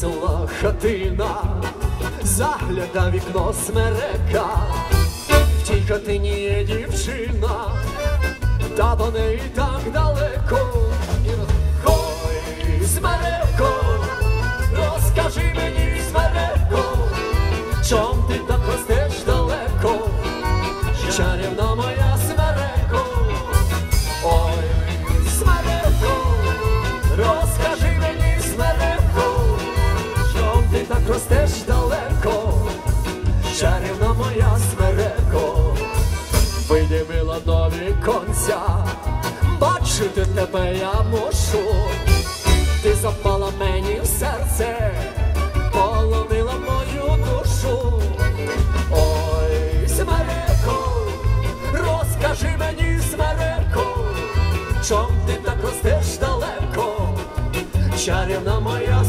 села хатина, загляда вікно смерека, в тій хатині є дівчина, та до неї так далеко. Ой, смереко, розкажи мені, смереко, чом ти так розкажеш? Бачити тебе я мушу, ти запала мені в серце, полонила мою душу. Ой, смереку, розкажи мені, смереку, чом ти так ростеш далеко, чарівна моя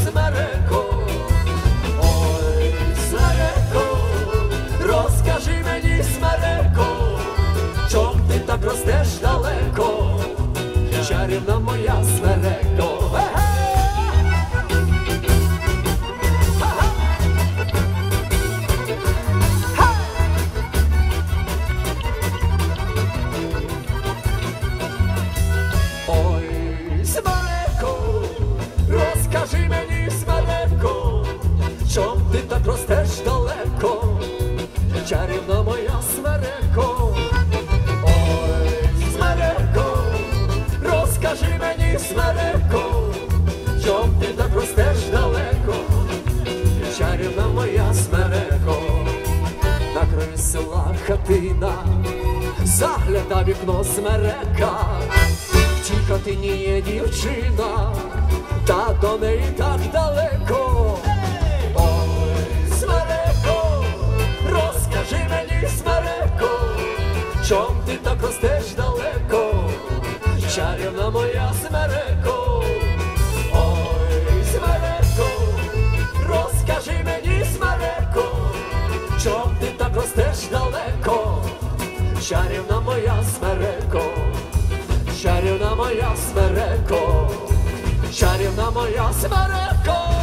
Ой, розкажи мені, смереко, чом ти так ростеш далеко, чарівна моя смереко. Ой, смереко, розкажи мені, смереко, чом ти так ростеш далеко, чарівна моя смереко, на села хатина, загляда вікно смерека. В тій хатині є дівчина, та до неї так далеко. Ой, смереко, розкажи мені, смереко, чом ти так ростеш далеко, чарівна моя смереко. Ой, смереко, розкажи мені, смереко, чом ти так ростеш далеко, чарівна моя смереко. Чарівна моя смереко, чарівна моя смереко.